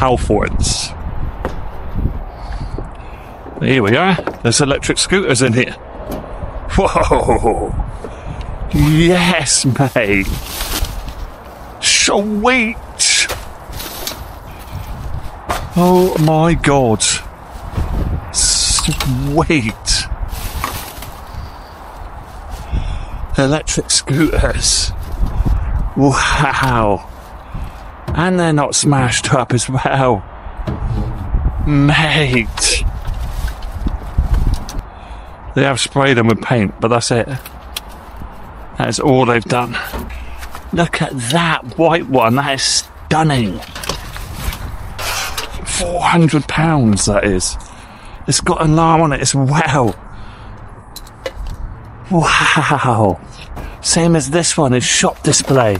Halfords. Here we are. There's electric scooters in here. Whoa! Yes, mate. Sweet. Oh my god. Sweet. Electric scooters. Wow. And they're not smashed up as well. Mate. They have sprayed them with paint, but that's it. That is all they've done. Look at that white one. That is stunning. £400 that is. It's got an alarm on it as well. Wow. Same as this one is shop display.